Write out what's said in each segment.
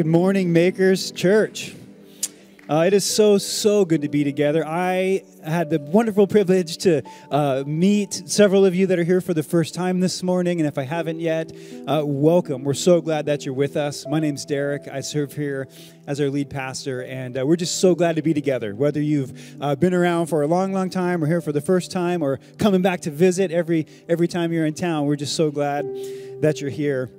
Good morning, Makers Church. Uh, it is so, so good to be together. I had the wonderful privilege to uh, meet several of you that are here for the first time this morning. And if I haven't yet, uh, welcome. We're so glad that you're with us. My name's Derrick. I serve here as our lead pastor. And uh, we're just so glad to be together. Whether you've uh, been around for a long, long time or here for the first time or coming back to visit every, every time you're in town, we're just so glad that you're here.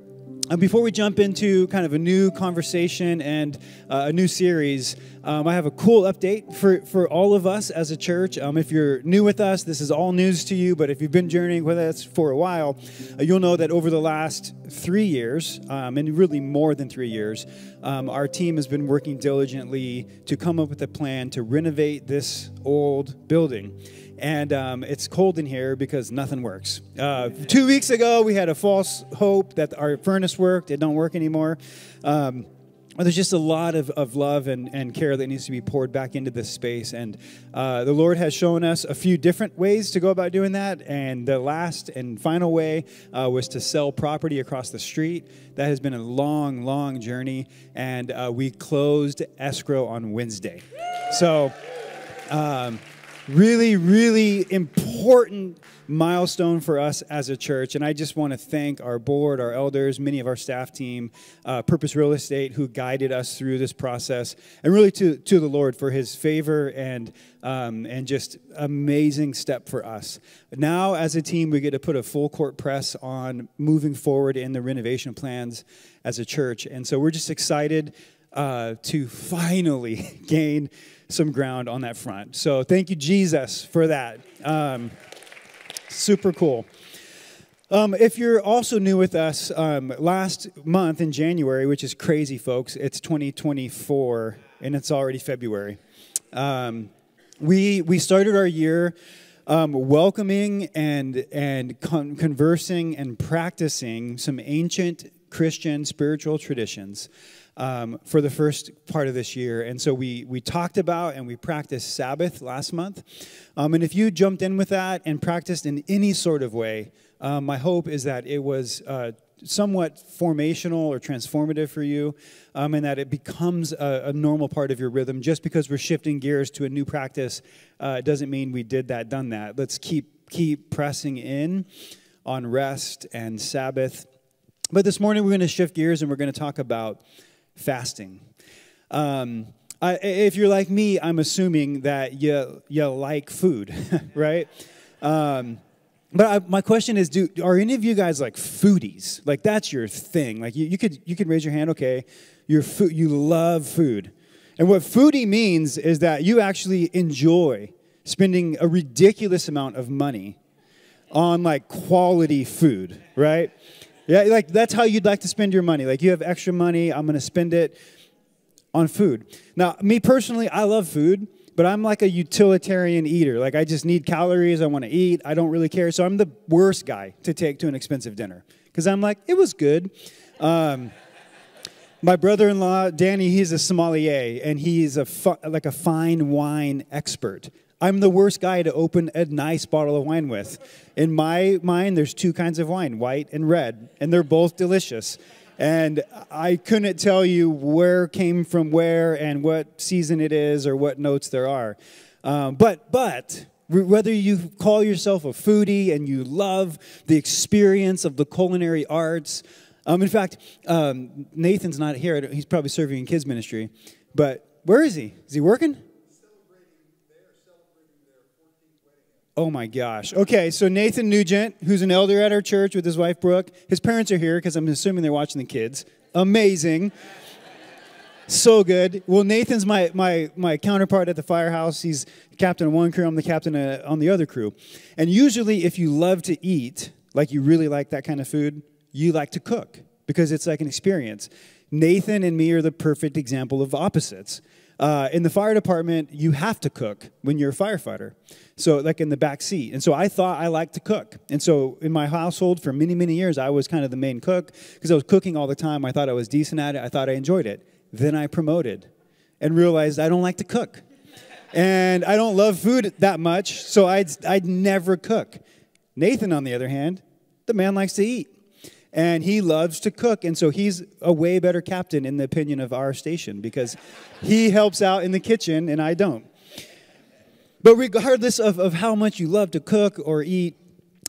And before we jump into kind of a new conversation and uh, a new series, um, I have a cool update for, for all of us as a church. Um, if you're new with us, this is all news to you, but if you've been journeying with us for a while, uh, you'll know that over the last three years, um, and really more than three years, um, our team has been working diligently to come up with a plan to renovate this old building and um, it's cold in here because nothing works. Uh, two weeks ago, we had a false hope that our furnace worked. It don't work anymore. Um, there's just a lot of, of love and, and care that needs to be poured back into this space. And uh, the Lord has shown us a few different ways to go about doing that. And the last and final way uh, was to sell property across the street. That has been a long, long journey. And uh, we closed escrow on Wednesday. So. Um, really, really important milestone for us as a church. And I just want to thank our board, our elders, many of our staff team, uh, Purpose Real Estate, who guided us through this process, and really to, to the Lord for his favor and, um, and just amazing step for us. Now, as a team, we get to put a full court press on moving forward in the renovation plans as a church. And so we're just excited uh, to finally gain some ground on that front. So thank you, Jesus, for that. Um, super cool. Um, if you're also new with us, um, last month in January, which is crazy, folks, it's 2024 and it's already February. Um, we we started our year um, welcoming and and con- conversing and practicing some ancient Christian spiritual traditions um, for the first part of this year. And so we, we talked about and we practiced Sabbath last month. Um, and if you jumped in with that and practiced in any sort of way, um, my hope is that it was uh, somewhat formational or transformative for you, um, and that it becomes a, a, normal part of your rhythm. Just because we're shifting gears to a new practice uh, doesn't mean we did that, done that. Let's keep keep pressing in on rest and Sabbath. But this morning we're going to shift gears and we're going to talk about fasting. Um, I, if you're like me, I'm assuming that you, you like food, right? Um, but I, my question is, do are any of you guys like foodies? Like that's your thing. Like you, you could you could raise your hand. Okay, you're food. You love food, and what foodie means is that you actually enjoy spending a ridiculous amount of money on like quality food, right? Yeah, like that's how you'd like to spend your money. Like you have extra money, I'm going to spend it on food. Now, me personally, I love food, but I'm like a utilitarian eater. Like I just need calories, I want to eat, I don't really care. So I'm the worst guy to take to an expensive dinner because I'm like, it was good. Um, my brother-in-law Danny, he's a sommelier, and he's a like a fine wine expert. I'm the worst guy to open a nice bottle of wine with. In my mind, there's two kinds of wine, white and red, and they're both delicious. And I couldn't tell you where came from where and what season it is or what notes there are. Um, but, but, whether you call yourself a foodie and you love the experience of the culinary arts, um, in fact, um, Nathan's not here. He's probably serving in kids' ministry. But where is he? Is he working? Oh my gosh. Okay, so Nathan Nugent, who's an elder at our church with his wife Brooke, his parents are here because I'm assuming they're watching the kids. Amazing. so good. Well, Nathan's my, my, my counterpart at the firehouse. He's captain of one crew, I'm the captain on the other crew. And usually, if you love to eat, like you really like that kind of food, you like to cook because it's like an experience. Nathan and me are the perfect example of opposites. Uh, in the fire department, you have to cook when you're a firefighter. So, like in the back seat. And so I thought I liked to cook. And so in my household for many, many years, I was kind of the main cook because I was cooking all the time. I thought I was decent at it. I thought I enjoyed it. Then I promoted and realized I don't like to cook. and I don't love food that much, so I'd, I'd never cook. Nathan, on the other hand, the man likes to eat. And he loves to cook. And so he's a way better captain in the opinion of our station because he helps out in the kitchen and I don't. But regardless of, of how much you love to cook or eat,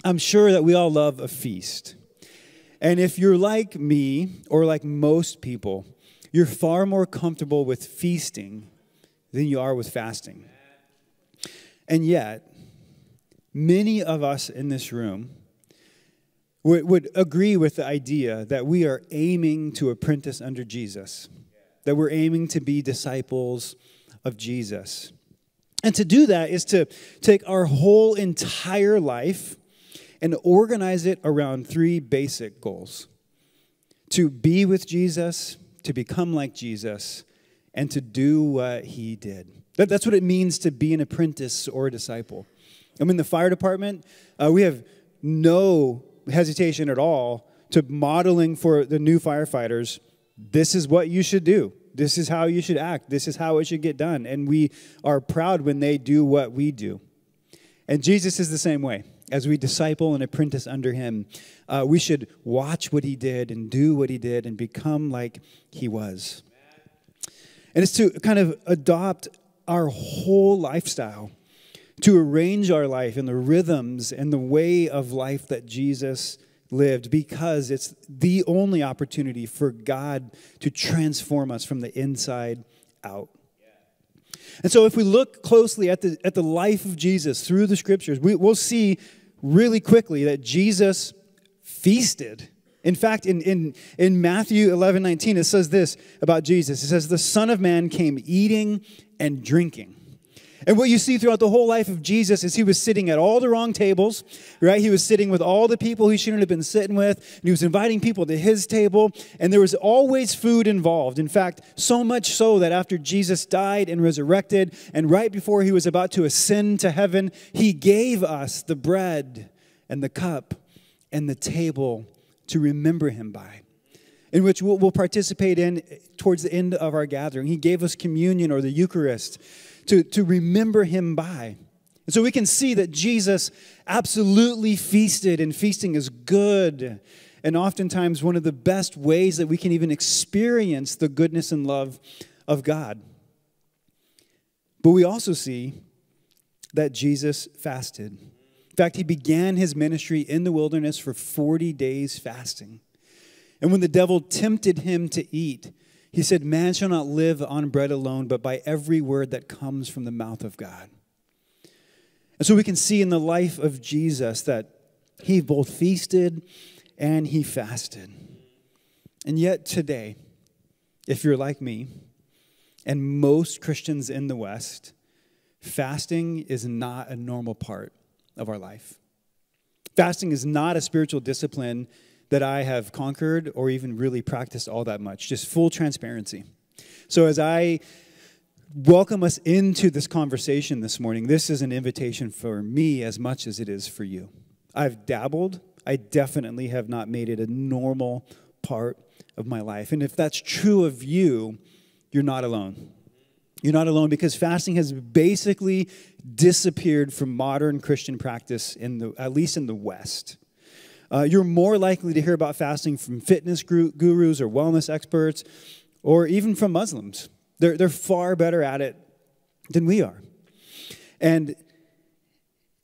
I'm sure that we all love a feast. And if you're like me or like most people, you're far more comfortable with feasting than you are with fasting. And yet, many of us in this room would, would agree with the idea that we are aiming to apprentice under Jesus, that we're aiming to be disciples of Jesus. And to do that is to take our whole entire life and organize it around three basic goals to be with Jesus, to become like Jesus, and to do what he did. That, that's what it means to be an apprentice or a disciple. I'm in the fire department. Uh, we have no hesitation at all to modeling for the new firefighters this is what you should do. This is how you should act. This is how it should get done. And we are proud when they do what we do. And Jesus is the same way. As we disciple and apprentice under him, uh, we should watch what he did and do what he did and become like he was. And it's to kind of adopt our whole lifestyle, to arrange our life in the rhythms and the way of life that Jesus lived, because it's the only opportunity for God to transform us from the inside out. And so, if we look closely at the, at the life of Jesus through the scriptures, we, we'll see really quickly that Jesus feasted in fact, in, in, in Matthew 11 19, it says this about Jesus. It says, The Son of Man came eating and drinking. And what you see throughout the whole life of Jesus is he was sitting at all the wrong tables, right? He was sitting with all the people he shouldn't have been sitting with, and he was inviting people to his table, and there was always food involved. In fact, so much so that after Jesus died and resurrected, and right before he was about to ascend to heaven, he gave us the bread and the cup and the table to remember him by, in which we'll, we'll participate in towards the end of our gathering. He gave us communion or the Eucharist to, to remember him by. And so we can see that Jesus absolutely feasted, and feasting is good. And oftentimes, one of the best ways that we can even experience the goodness and love of God. But we also see that Jesus fasted. In fact, he began his ministry in the wilderness for 40 days fasting. And when the devil tempted him to eat, he said, Man shall not live on bread alone, but by every word that comes from the mouth of God. And so we can see in the life of Jesus that he both feasted and he fasted. And yet today, if you're like me, and most Christians in the West, fasting is not a normal part of our life. Fasting is not a spiritual discipline that I have conquered or even really practiced all that much, just full transparency. So, as I welcome us into this conversation this morning, this is an invitation for me as much as it is for you. I've dabbled, I definitely have not made it a normal part of my life. And if that's true of you, you're not alone. You're not alone because fasting has basically disappeared from modern Christian practice, in the, at least in the West. Uh, you're more likely to hear about fasting from fitness gurus or wellness experts, or even from Muslims. They're, they're far better at it than we are. And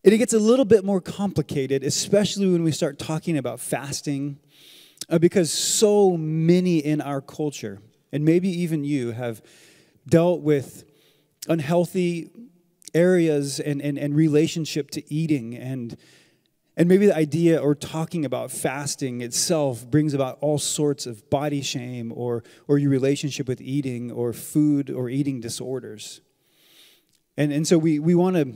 it gets a little bit more complicated, especially when we start talking about fasting, uh, because so many in our culture, and maybe even you, have dealt with unhealthy areas and, and, and relationship to eating and and maybe the idea or talking about fasting itself brings about all sorts of body shame or, or your relationship with eating or food or eating disorders. And, and so we, we want to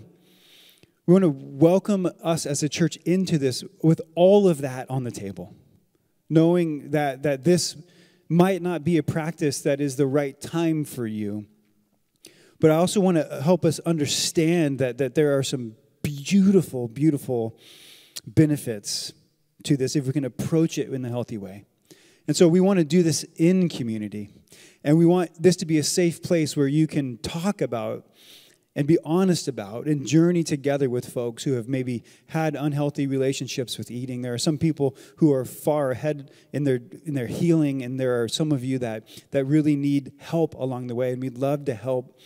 we want to welcome us as a church into this with all of that on the table, knowing that, that this might not be a practice that is the right time for you. But I also want to help us understand that, that there are some beautiful, beautiful benefits to this if we can approach it in a healthy way. And so we want to do this in community. And we want this to be a safe place where you can talk about and be honest about and journey together with folks who have maybe had unhealthy relationships with eating. There are some people who are far ahead in their in their healing, and there are some of you that that really need help along the way, and we'd love to help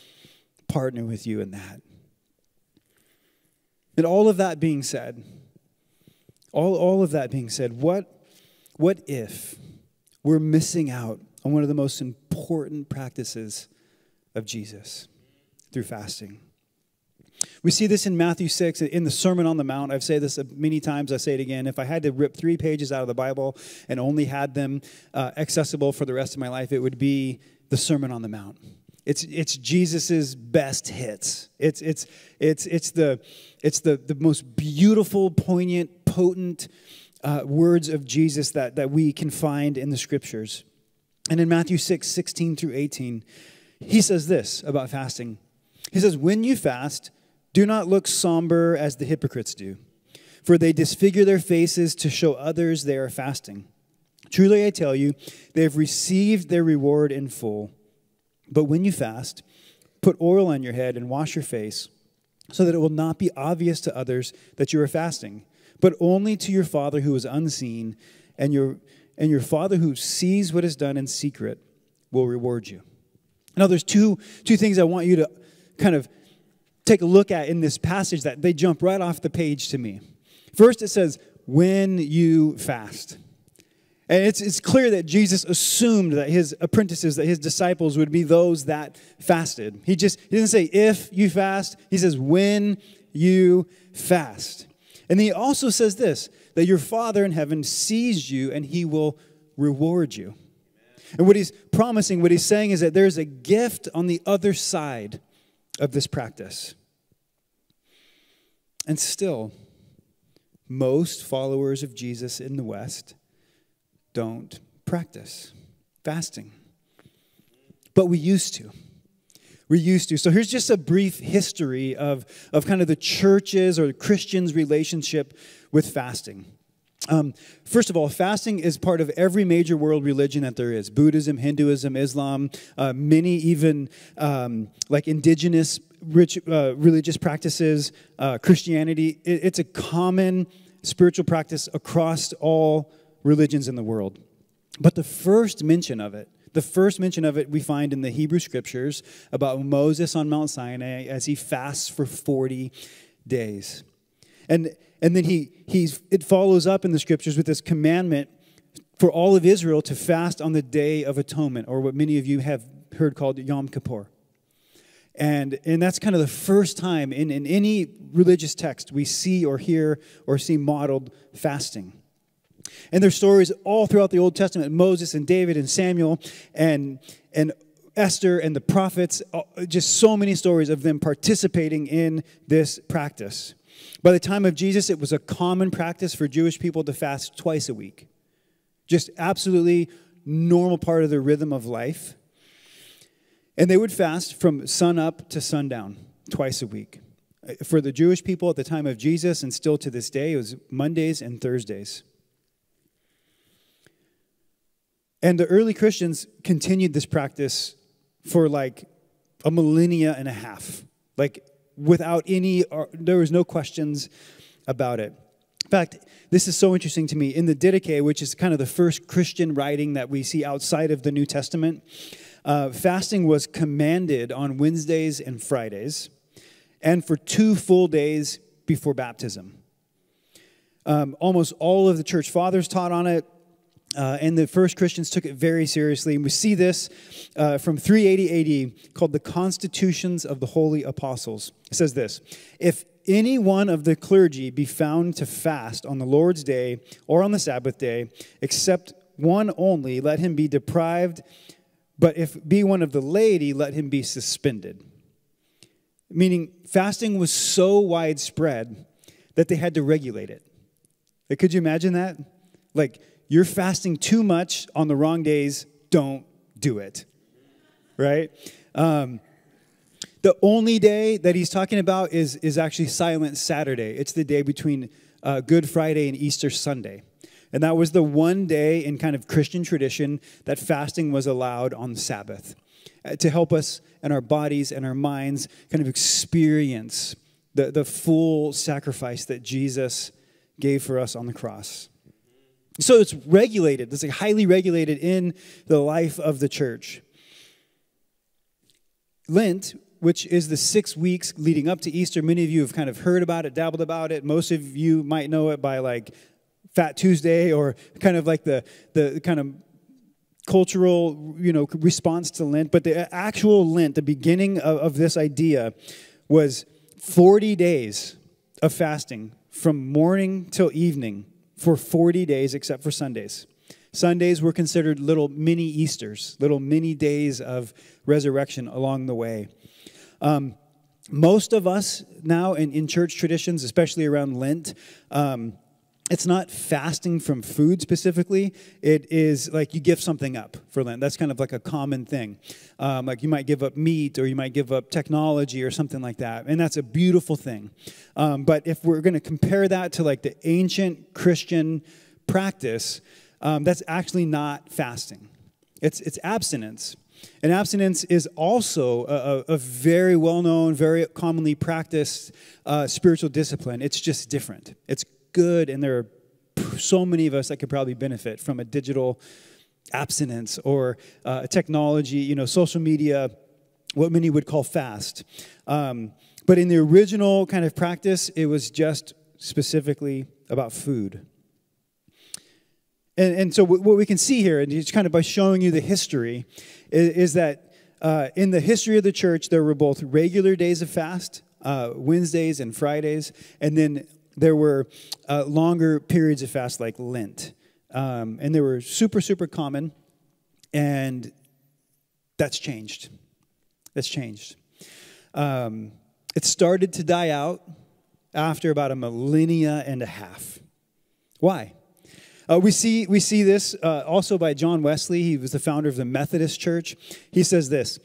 partner with you in that. And all of that being said, all, all of that being said, what, what if we're missing out on one of the most important practices of Jesus? through fasting. We see this in Matthew 6 in the Sermon on the Mount. I've said this many times, I say it again. If I had to rip three pages out of the Bible and only had them uh, accessible for the rest of my life, it would be the Sermon on the Mount. It's, it's Jesus's best hits. It's, it's, it's, it's, the, it's the, the most beautiful, poignant, potent uh, words of Jesus that, that we can find in the scriptures. And in Matthew 6, 16 through 18, he says this about fasting. He says, When you fast, do not look somber as the hypocrites do, for they disfigure their faces to show others they are fasting. Truly, I tell you, they have received their reward in full. But when you fast, put oil on your head and wash your face, so that it will not be obvious to others that you are fasting, but only to your Father who is unseen, and your, and your Father who sees what is done in secret will reward you. Now, there's two, two things I want you to kind of take a look at in this passage that they jump right off the page to me. First, it says, when you fast. And it's, it's clear that Jesus assumed that his apprentices, that his disciples would be those that fasted. He just he didn't say if you fast, he says when you fast. And then he also says this that your Father in heaven sees you and he will reward you. And what he's promising, what he's saying is that there's a gift on the other side of this practice. And still, most followers of Jesus in the West don't practice fasting. But we used to. We used to. So here's just a brief history of, of kind of the church's or the Christians' relationship with fasting. Um, first of all, fasting is part of every major world religion that there is Buddhism, Hinduism, Islam, uh, many even um, like indigenous rich, uh, religious practices, uh, Christianity. It, it's a common spiritual practice across all religions in the world. But the first mention of it, the first mention of it we find in the Hebrew scriptures about Moses on Mount Sinai as he fasts for 40 days. And and then he, he's, it follows up in the scriptures with this commandment for all of Israel to fast on the Day of Atonement, or what many of you have heard called Yom Kippur. And, and that's kind of the first time in, in any religious text we see or hear or see modeled fasting. And there's stories all throughout the Old Testament Moses and David and Samuel and, and Esther and the prophets, uh, just so many stories of them participating in this practice. By the time of Jesus, it was a common practice for Jewish people to fast twice a week. Just absolutely normal part of the rhythm of life. And they would fast from sun up to sundown twice a week. For the Jewish people at the time of Jesus, and still to this day, it was Mondays and Thursdays. And the early Christians continued this practice for like a millennia and a half. Like without any, there was no questions about it. In fact, this is so interesting to me. In the Didache, which is kind of the first Christian writing that we see outside of the New Testament, uh, fasting was commanded on Wednesdays and Fridays, and for two full days before baptism. Um, almost all of the church fathers taught on it. Uh, and the first Christians took it very seriously. And we see this uh, from 380 AD called the Constitutions of the Holy Apostles. It says this If any one of the clergy be found to fast on the Lord's day or on the Sabbath day, except one only, let him be deprived. But if be one of the laity, let him be suspended. Meaning, fasting was so widespread that they had to regulate it. Like, could you imagine that? Like, you're fasting too much on the wrong days, don't do it. Right? Um, the only day that he's talking about is, is actually Silent Saturday. It's the day between uh, Good Friday and Easter Sunday. And that was the one day in kind of Christian tradition that fasting was allowed on Sabbath. uh, to help us and our bodies and our minds kind of experience the, the full sacrifice that Jesus gave for us on the cross. So it's regulated, it's like highly regulated in the life of the church. Lent, which is the six weeks leading up to Easter, many of you have kind of heard about it, dabbled about it. Most of you might know it by like Fat Tuesday or kind of like the, the kind of cultural you know response to lent but the actual lent the beginning of, of, this idea was 40 days of fasting from morning till evening for 40 days except for sundays. Sundays were considered little mini easters little mini days of resurrection along the way. Um, most of us now in, in church traditions especially around lent um, it's not fasting from food specifically. It is like you give something up for Lent. That's kind of like a common thing. Um, like you might give up meat or you might give up technology or something like that. And that's a beautiful thing. Um, but if we're going to compare that to like the ancient Christian practice, um, that's actually not fasting, it's, it's abstinence. And abstinence is also a, a very well known, very commonly practiced uh, spiritual discipline. It's just different. It's good, and there are so many of us that could probably benefit from a digital abstinence or uh, technology, you know, social media, what many would call fast. Um, but in the original kind of practice, it was just specifically about food. And, and so, what we can see here, and just kind of by showing you the history, is, is that uh, in the history of the church, there were both regular days of fast, uh, Wednesdays and Fridays, and then there were uh, longer periods of fast like Lent. Um, and they were super, super common. And that's changed. That's changed. Um, it started to die out after about a millennia and a half. Why? Uh, we, see, we see this uh, also by John Wesley. He was the founder of the Methodist Church. He says this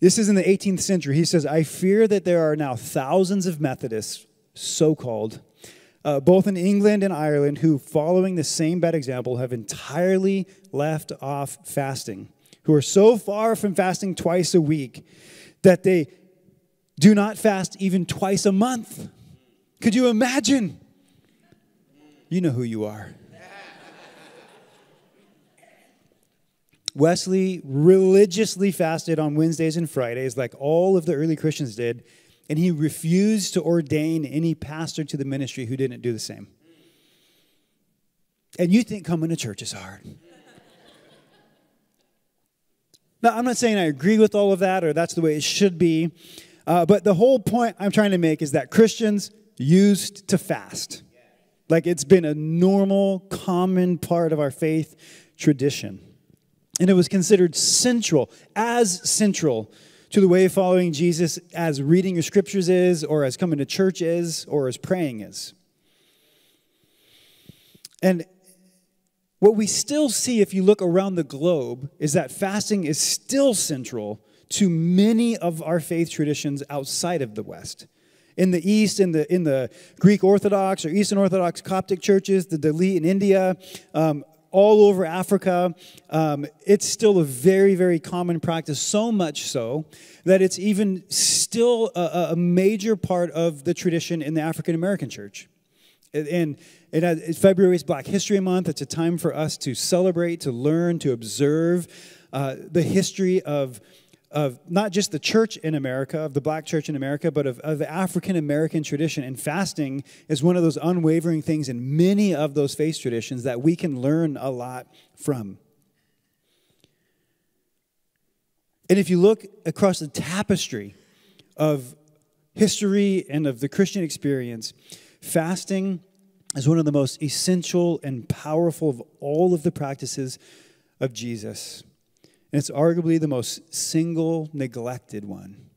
this is in the 18th century. He says, I fear that there are now thousands of Methodists, so called, uh, both in England and Ireland, who, following the same bad example, have entirely left off fasting, who are so far from fasting twice a week that they do not fast even twice a month. Could you imagine? You know who you are. Wesley religiously fasted on Wednesdays and Fridays, like all of the early Christians did, and he refused to ordain any pastor to the ministry who didn't do the same. And you think coming to church is hard. now, I'm not saying I agree with all of that or that's the way it should be, uh, but the whole point I'm trying to make is that Christians used to fast. Like it's been a normal, common part of our faith tradition. And it was considered central, as central to the way of following Jesus as reading your scriptures is, or as coming to church is, or as praying is. And what we still see if you look around the globe is that fasting is still central to many of our faith traditions outside of the West. In the East, in the, in the Greek Orthodox or Eastern Orthodox Coptic churches, the Dalit in India, um, all over Africa. Um, it's still a very, very common practice, so much so that it's even still a, a major part of the tradition in the African American church. And has, February is Black History Month. It's a time for us to celebrate, to learn, to observe uh, the history of of not just the church in America, of the black church in America, but of, of the African American tradition. And fasting is one of those unwavering things in many of those faith traditions that we can learn a lot from. And if you look across the tapestry of history and of the Christian experience, fasting is one of the most essential and powerful of all of the practices of Jesus. And it's arguably the most single neglected one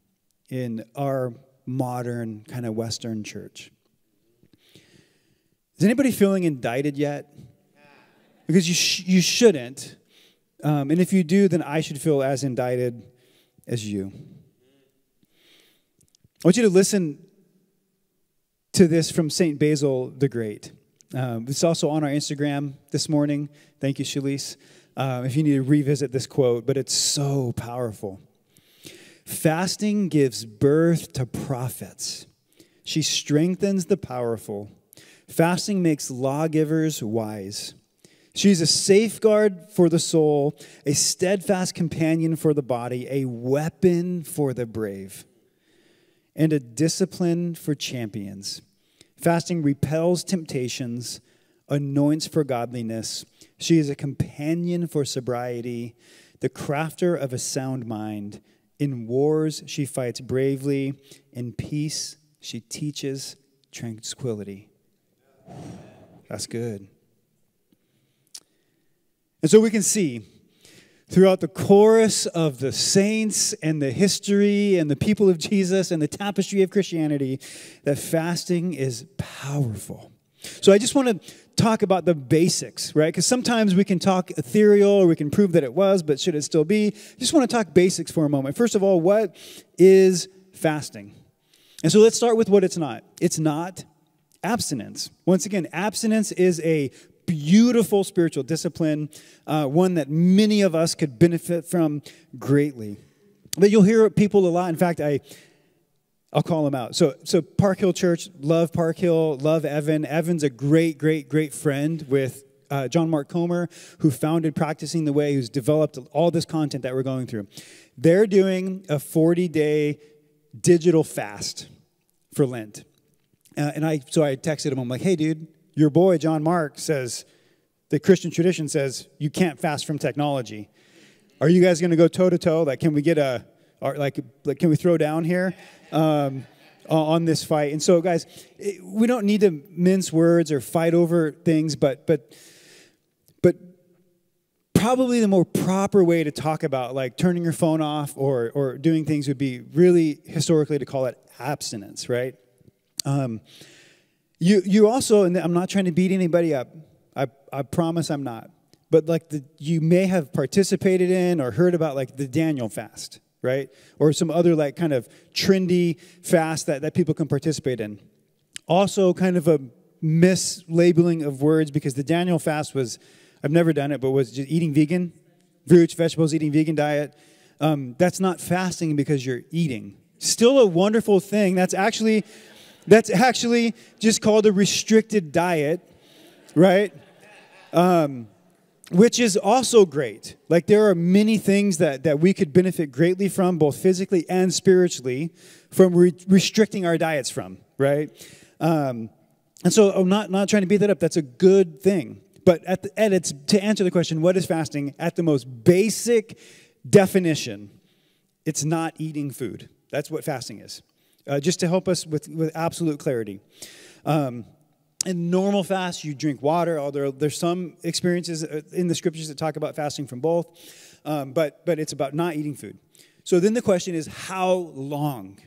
in our modern kind of Western church. Is anybody feeling indicted yet? Because you, sh- you shouldn't. Um, and if you do, then I should feel as indicted as you. I want you to listen to this from St. Basil the Great. Um, it's also on our Instagram this morning. Thank you, Shalise um, if you need to revisit this quote, but it's so powerful. Fasting gives birth to prophets. She strengthens the powerful. Fasting makes lawgivers wise. She's a safeguard for the soul, a steadfast companion for the body, a weapon for the brave, and a discipline for champions. Fasting repels temptations, anoints for godliness. She is a companion for sobriety, the crafter of a sound mind. In wars, she fights bravely. In peace, she teaches tranquility. That's good. And so we can see throughout the chorus of the saints and the history and the people of Jesus and the tapestry of Christianity that fasting is powerful. So I just want to talk about the basics, right? Because sometimes we can talk ethereal or we can prove that it was, but should it still be? Just want to talk basics for a moment. First of all, what is fasting? And so let's start with what it's not. It's not abstinence. Once again, abstinence is a beautiful spiritual discipline, uh, one that many of us could benefit from greatly. But you'll hear people a lot. In fact, I I'll call them out. So, so Park Hill Church, love Park Hill, love Evan. Evan's a great, great, great friend with uh, John Mark Comer, who founded Practicing the Way, who's developed all this content that we're going through. They're doing a 40 day digital fast for Lent. Uh, and I, so I texted him, I'm like, hey, dude, your boy, John Mark, says the Christian tradition says you can't fast from technology. Are you guys going to go toe to toe? Like, can we get a, or like, like, can we throw down here um, on this fight? And so, guys, we don't need to mince words or fight over things, but, but, but probably the more proper way to talk about like turning your phone off or, or doing things would be really historically to call it abstinence, right? Um, you, you also, and I'm not trying to beat anybody up. I, I promise I'm not. But like the, you may have participated in or heard about like the Daniel fast, right? Or some other like kind of trendy fast that, that people can participate in. Also, kind of a mislabeling of words because the Daniel fast was, I've never done it, but was just eating vegan, fruits, vegetables, eating vegan diet. Um, that's not fasting because you're eating. Still a wonderful thing. That's actually that's actually just called a restricted diet, right? Um, which is also great. Like there are many things that, that we could benefit greatly from, both physically and spiritually, from re- restricting our diets from, right? Um, and so I'm not, not trying to beat that up. That's a good thing. But at, the, at its, to answer the question, what is fasting? At the most basic definition, it's not eating food. That's what fasting is uh, just to help us with, with absolute clarity. Um, in normal fast, you drink water, although there's some experiences uh, in the scriptures that talk about fasting from both, um, but, but it's about not eating food. So then the question is how long?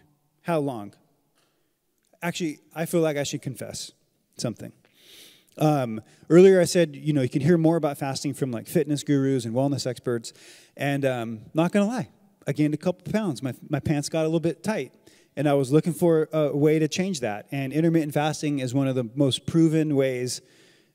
How long? Actually, I feel like I should confess something. Um, earlier, I said, you know, you can hear more about fasting from like fitness gurus and wellness experts. And um, not gonna lie, I gained a couple pounds. My, my pants got a little bit tight and I was looking for a way to change that. And intermittent fasting is one of the most proven ways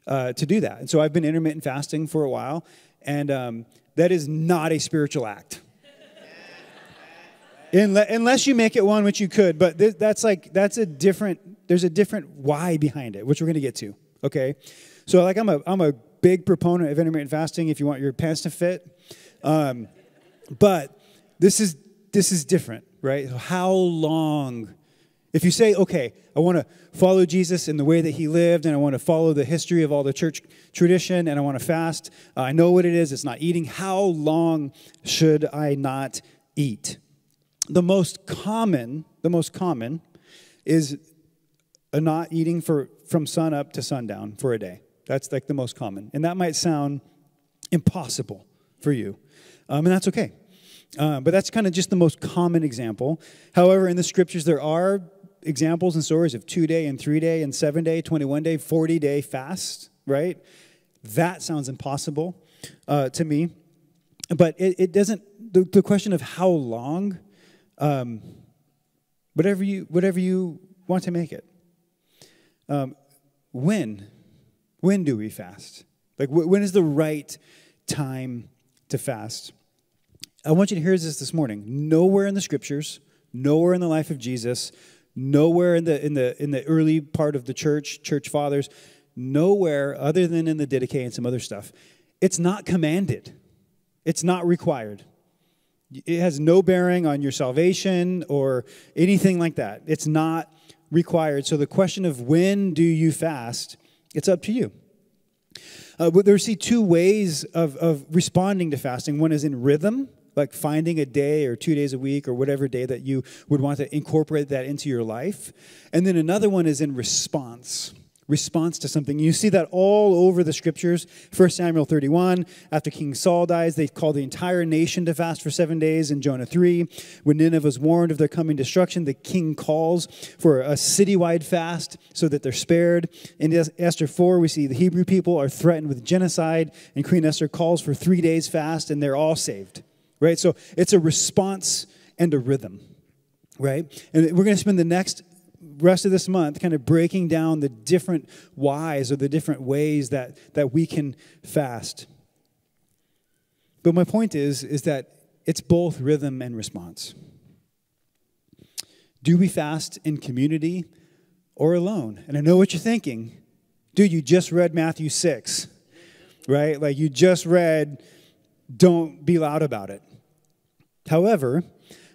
uh, to do that. And so I've been intermittent fasting for a while, and um, that is not a spiritual act. Unless you make it one, which you could, but that's like that's a different. There's a different why behind it, which we're going to get to. Okay, so like I'm a I'm a big proponent of intermittent fasting. If you want your pants to fit, um, but this is this is different right? How long? If you say, okay, I want to follow Jesus in the way that he lived, and I want to follow the history of all the church tradition, and I want to fast, uh, I know what it is, it's not eating. How long should I not eat? The most common, the most common is a not eating for from sun up to sundown for a day. That's like the most common. And that might sound impossible for you. Um, and that's okay. Uh, but that's kind of just the most common example. However, in the scriptures, there are examples and stories of two day and three day and seven day, 21 day, 40 day fast, right? That sounds impossible uh, to me. But it, it doesn't, the, the, question of how long, um, whatever, you, whatever you want to make it. Um, when? When do we fast? Like, when is the right time to fast? I want you to hear this this morning. Nowhere in the scriptures, nowhere in the life of Jesus, nowhere in the in the in the early part of the church, church fathers, nowhere other than in the Didache and some other stuff. It's not commanded. It's not required. It has no bearing on your salvation or anything like that. It's not required. So the question of when do you fast, it's up to you. Uh, there see two ways of, of responding to fasting. One is in rhythm, like finding a day or two days a week or whatever day that you would want to incorporate that into your life. And then another one is in response response to something. You see that all over the scriptures. 1 Samuel 31, after King Saul dies, they call the entire nation to fast for seven days. In Jonah 3, when Nineveh is warned of their coming destruction, the king calls for a citywide fast so that they're spared. In Esther 4, we see the Hebrew people are threatened with genocide, and Queen Esther calls for three days fast, and they're all saved right? So it's a response and a rhythm, right? And we're going to spend the next rest of this month kind of breaking down the different whys or the different ways that, that we can fast. But my point is, is that it's both rhythm and response. Do we fast in community or alone? And I know what you're thinking. Dude, you just read Matthew 6, right? Like you just read, don't be loud about it. However,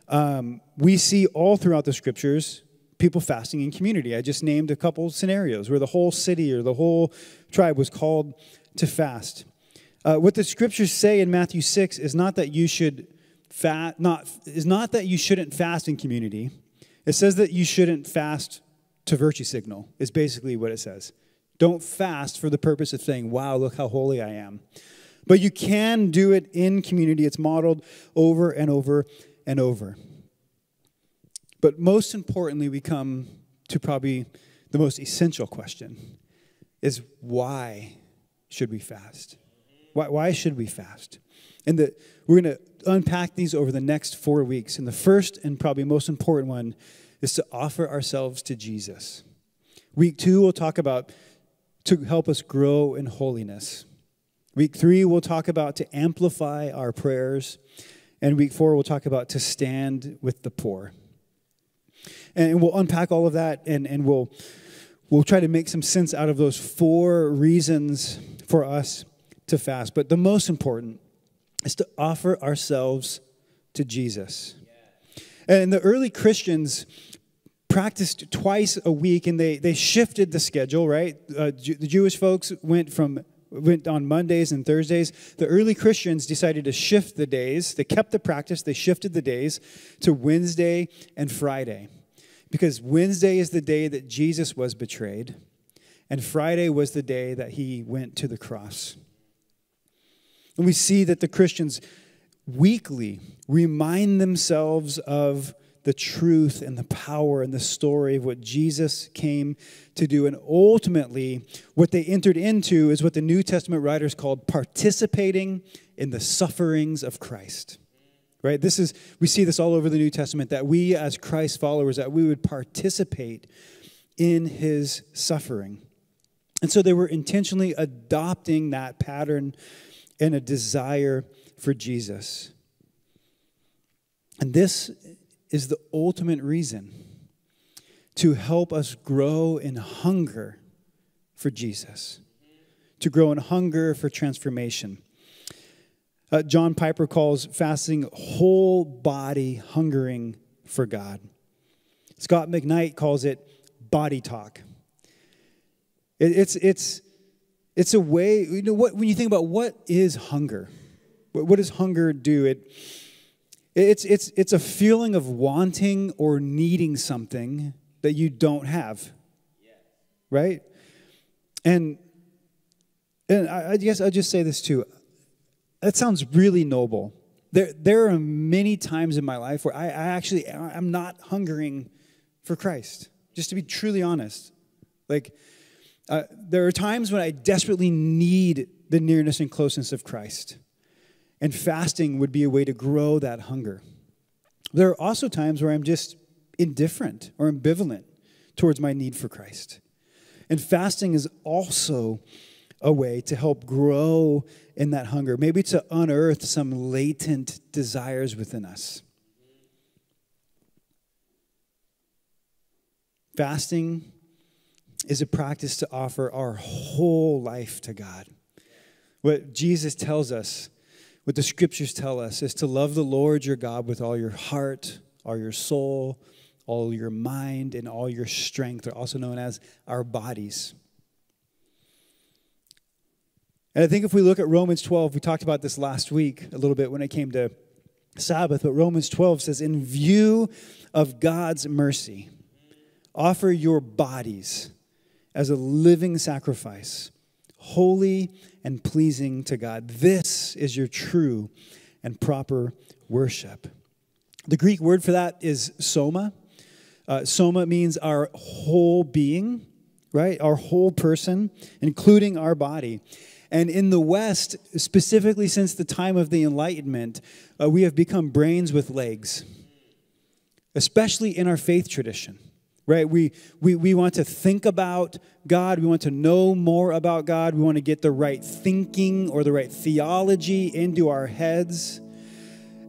um, we see all throughout the scriptures people fasting in community. I just named a couple scenarios where the whole city or the whole tribe was called to fast. Uh, what the scriptures say in Matthew 6 is not that you should fast, not, is not that you shouldn't fast in community. It says that you shouldn't fast to virtue signal, is basically what it says. Don't fast for the purpose of saying, wow, look how holy I am. But you can do it in community. It's modeled over and over and over. But most importantly, we come to probably the most essential question is why should we fast? Why, why should we fast? And the, we're going to unpack these over the next four weeks. And the first and probably most important one is to offer ourselves to Jesus. Week two, we'll talk about to help us grow in holiness. Week three, we'll talk about to amplify our prayers. And week four, we'll talk about to stand with the poor. And we'll unpack all of that and, and we'll, we'll try to make some sense out of those four reasons for us to fast. But the most important is to offer ourselves to Jesus. And the early Christians practiced twice a week and they, they shifted the schedule, right? Uh, the Jewish folks went from went on Mondays and Thursdays. The early Christians decided to shift the days. They kept the practice, they shifted the days to Wednesday and Friday. Because Wednesday is the day that Jesus was betrayed, and Friday was the day that he went to the cross. And we see that the Christians weekly remind themselves of the truth and the power and the story of what Jesus came to do. And ultimately, what they entered into is what the New Testament writers called participating in the sufferings of Christ. Right? This is we see this all over the New Testament that we as Christ followers that we would participate in his suffering. And so they were intentionally adopting that pattern and a desire for Jesus. And this is the ultimate reason to help us grow in hunger for Jesus, to grow in hunger for transformation. Uh, John Piper calls fasting whole body hungering for God. Scot McKnight calls it body talk. It, it's, it's, it's a way, you know, what, when you think about what is hunger, what, what does hunger do? It, it's, it's, it's a feeling of wanting or needing something that you don't have. Right? And, and I, I guess I'll just say this too. That sounds really noble. There, there are many times in my life where I, I actually I'm not hungering for Christ. Just to be truly honest, like uh, there are times when I desperately need the nearness and closeness of Christ. And fasting would be a way to grow that hunger. There are also times where I'm just indifferent or ambivalent towards my need for Christ. And fasting is also a way to help grow in that hunger, maybe to unearth some latent desires within us. Fasting is a practice to offer our whole life to God. What Jesus tells us, what the scriptures tell us, is to love the Lord your God with all your heart, all your soul, all your mind, and all your strength, are also known as our bodies. And I think if we look at Romans 12, we talked about this last week a little bit when it came to Sabbath, but Romans 12 says, In view of God's mercy, offer your bodies as a living sacrifice, holy and pleasing to God. This is your true and proper worship. The Greek word for that is soma. Uh, soma means our whole being, right? Our whole person, including our body. And in the West, specifically since the time of the Enlightenment, uh, we have become brains with legs, especially in our faith tradition, right? We, we, we want to think about God, we want to know more about God, we want to get the right thinking or the right theology into our heads.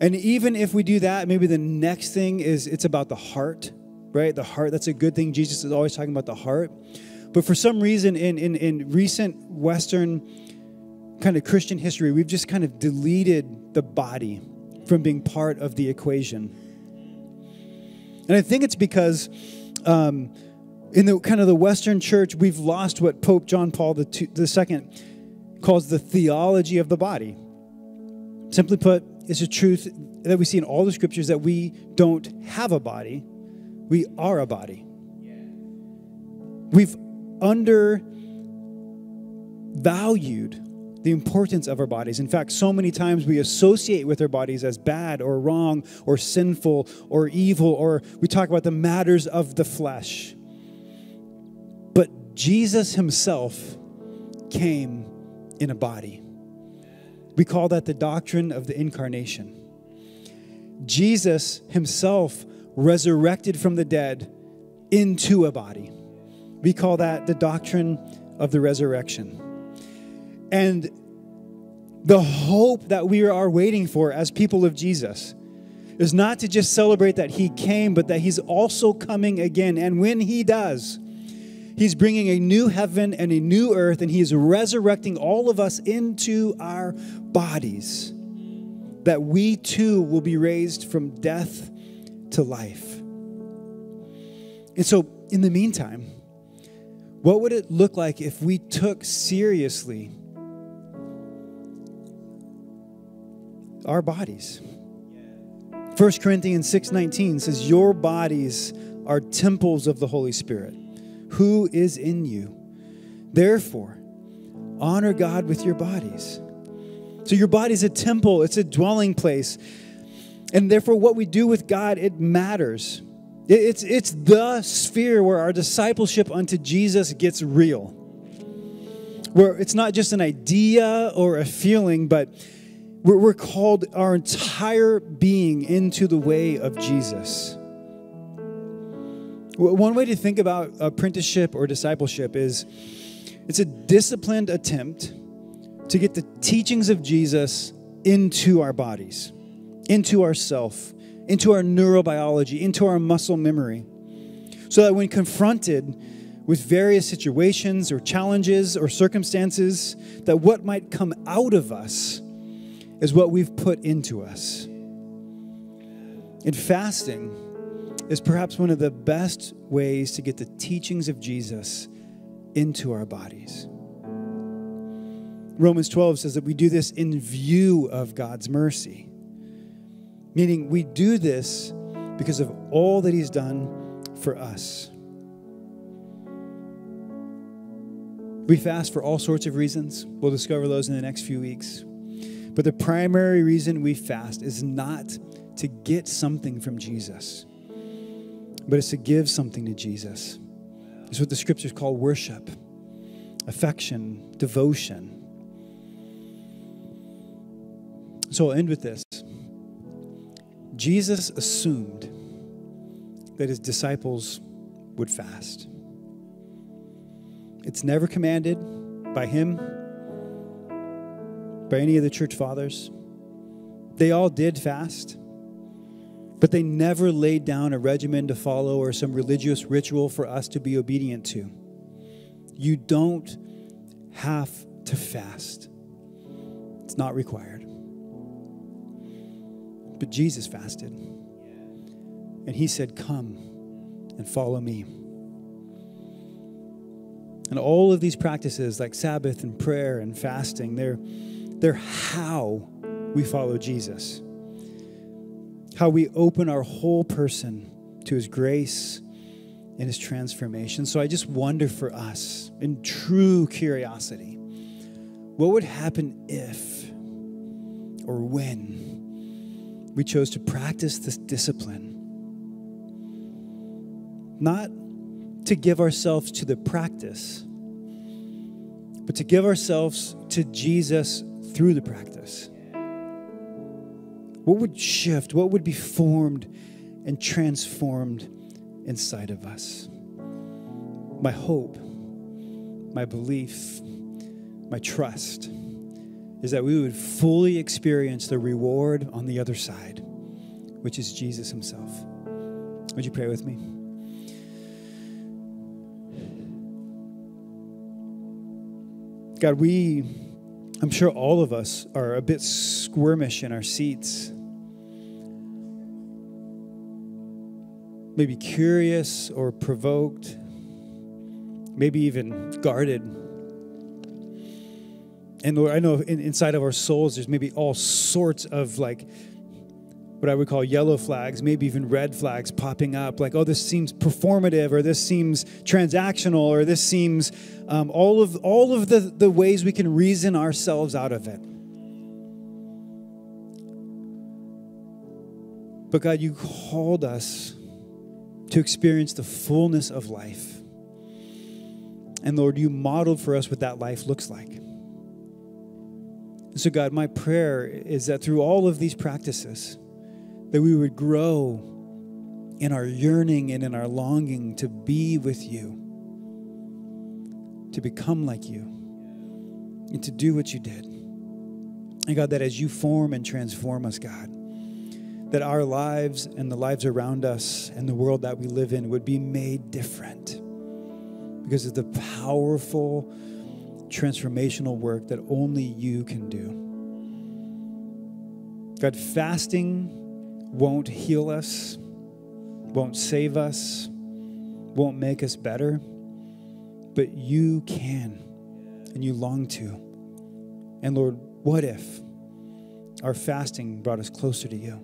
And even if we do that, maybe the next thing is it's about the heart, right? The heart, that's a good thing. Jesus is always talking about the heart. But for some reason, in, in, in recent Western kind of Christian history, we've just kind of deleted the body from being part of the equation. And I think it's because um, in the kind of the Western church, we've lost what Pope John Paul II calls the theology of the body. Simply put, it's a truth that we see in all the scriptures that we don't have a body, we are a body. We've undervalued the importance of our bodies. In fact, so many times we associate with our bodies as bad or wrong or sinful or evil, or we talk about the matters of the flesh. But Jesus himself came in a body. We call that the doctrine of the incarnation. Jesus himself resurrected from the dead into a body. We call that the doctrine of the resurrection. And the hope that we are waiting for as people of Jesus is not to just celebrate that he came, but that he's also coming again. And when he does, he's bringing a new heaven and a new earth, and he is resurrecting all of us into our bodies, that we too will be raised from death to life. And so, in the meantime, what would it look like if we took seriously our bodies. 1 Corinthians 6:19 says your bodies are temples of the Holy Spirit who is in you. Therefore, honor God with your bodies. So your body's a temple, it's a dwelling place. And therefore what we do with God it matters. It's it's the sphere where our discipleship unto Jesus gets real. Where it's not just an idea or a feeling but we're, we're called our entire being into the way of Jesus. One way to think about apprenticeship or discipleship is it's a disciplined attempt to get the teachings of Jesus into our bodies, into our self, into our neurobiology, into our muscle memory. So that when confronted with various situations or challenges or circumstances, that what might come out of us is what we've put into us. And fasting is perhaps one of the best ways to get the teachings of Jesus into our bodies. Romans 12 says that we do this in view of God's mercy, meaning we do this because of all that He's done for us. We fast for all sorts of reasons. We'll discover those in the next few weeks. But the primary reason we fast is not to get something from Jesus, but it's to give something to Jesus. It's what the scriptures call worship, affection, devotion. So I'll end with this. Jesus assumed that his disciples would fast. It's never commanded by him by any of the church fathers. They all did fast, but they never laid down a regimen to follow or some religious ritual for us to be obedient to. You don't have to fast, it's not required. But Jesus fasted, and he said, Come and follow me. And all of these practices, like Sabbath and prayer and fasting, they're, they're how we follow Jesus. How we open our whole person to his grace and his transformation. So I just wonder for us, in true curiosity, what would happen if or when we chose to practice this discipline? Not to give ourselves to the practice, but to give ourselves to Jesus through the practice. What would shift? What would be formed and transformed inside of us? My hope, my belief, my trust is that we would fully experience the reward on the other side, which is Jesus Himself. Would you pray with me? God, we, I'm sure all of us are a bit squirmish in our seats. Maybe curious or provoked, maybe even guarded. And Lord, I know in, inside of our souls, there's maybe all sorts of like what I would call yellow flags, maybe even red flags popping up, like, oh, this seems performative, or this seems transactional, or this seems um, all of all of the, the ways we can reason ourselves out of it. But God, you called us to experience the fullness of life. And Lord, you modeled for us what that life looks like. So, God, my prayer is that through all of these practices, that we would grow in our yearning and in our longing to be with you, to become like you, and to do what you did. And God, that as you form and transform us, God, that our lives and the lives around us and the world that we live in would be made different because of the powerful transformational work that only you can do. God, fasting won't heal us, won't save us, won't make us better, but you can and you long to. And Lord, what if our fasting brought us closer to you?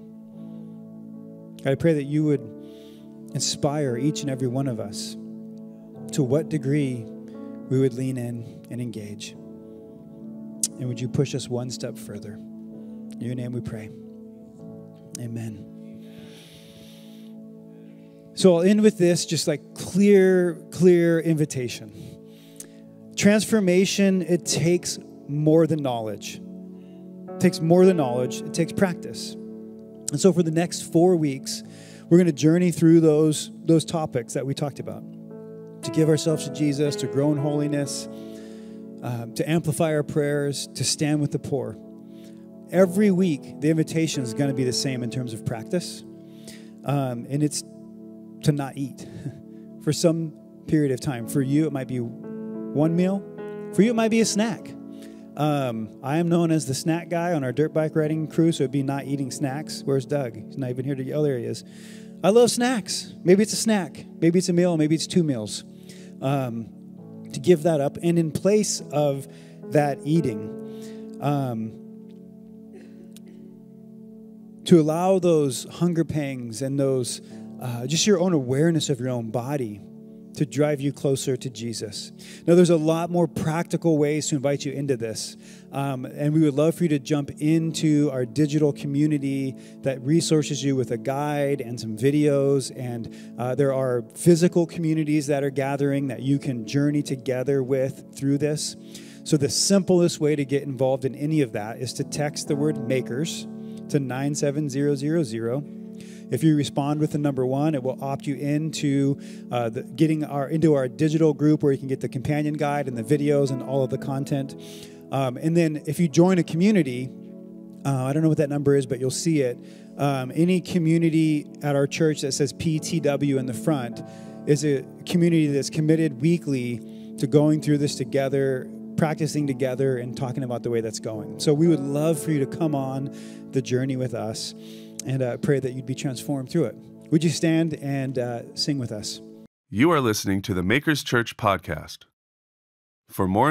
I pray that you would inspire each and every one of us to what degree we would lean in and engage. And would you push us one step further? In your name we pray. Amen. So I'll end with this just like clear, clear invitation. Transformation, it takes more than knowledge. It takes more than knowledge, it takes practice. And so for the next four weeks, we're going to journey through those, those topics that we talked about to give ourselves to Jesus, to grow in holiness, uh, to amplify our prayers, to stand with the poor every week, the invitation is going to be the same in terms of practice. Um, and it's to not eat for some period of time. For you, it might be one meal. For you, it might be a snack. Um, I am known as the snack guy on our dirt bike riding crew, so it'd be not eating snacks. Where's Doug? He's not even here to yell. There he is. I love snacks. Maybe it's a snack. Maybe it's a meal. Maybe it's two meals. Um, to give that up. And in place of that eating, um, to allow those hunger pangs and those uh, just your own awareness of your own body to drive you closer to Jesus. Now, there's a lot more practical ways to invite you into this. Um, and we would love for you to jump into our digital community that resources you with a guide and some videos. And uh, there are physical communities that are gathering that you can journey together with through this. So, the simplest way to get involved in any of that is to text the word makers to 97000. If you respond with the number one, it will opt you into uh, the, getting our into our digital group where you can get the companion guide and the videos and all of the content. Um, and then if you join a community, uh, I don't know what that number is, but you'll see it. Um, any community at our church that says PTW in the front is a community that's committed weekly to going through this together, practicing together, and talking about the way that's going. So we would love for you to come on the journey with us and uh, pray that you'd be transformed through it. Would you stand and uh, sing with us? You are listening to the Makers Church podcast. For more